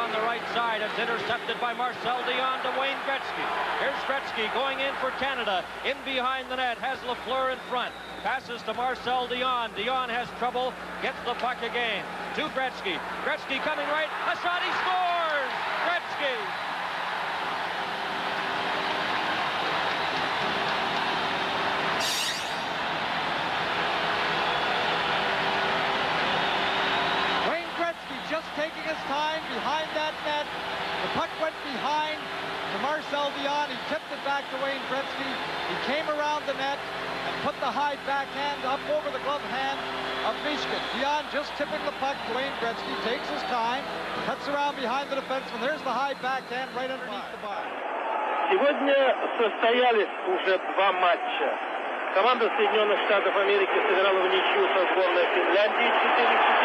on the right side. It's intercepted by Marcel Dionne to Wayne Gretzky. Here's Gretzky going in for Canada. In behind the net, has Lafleur in front. Passes to Marcel Dionne. Dionne has trouble, gets the puck again. To Gretzky. Gretzky coming right. A shot, he scores! Gretzky! Wayne Gretzky just taking his time behind that net. The puck went behind to Marcel Dionne. He tipped it back to Wayne Gretzky. He came around the net and put the high backhand up over the glove hand of Myshkin. Dionne just tipping the puck Wayne Gretzky. Takes his time, cuts around behind the defenseman. There's the high backhand right underneath the bar. Сегодня состоялись уже два матча. Команда Соединенных Штатов Америки сыграла в ничью со сборной Финляндии 4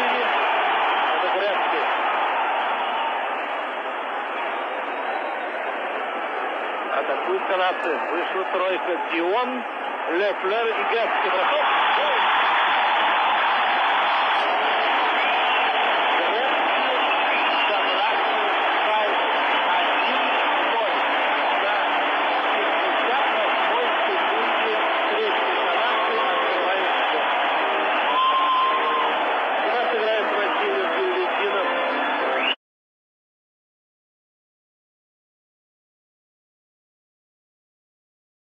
Атакуют канадцы. Вышла тройка Дион, Лефлер и Гетски. Бросок. Гол!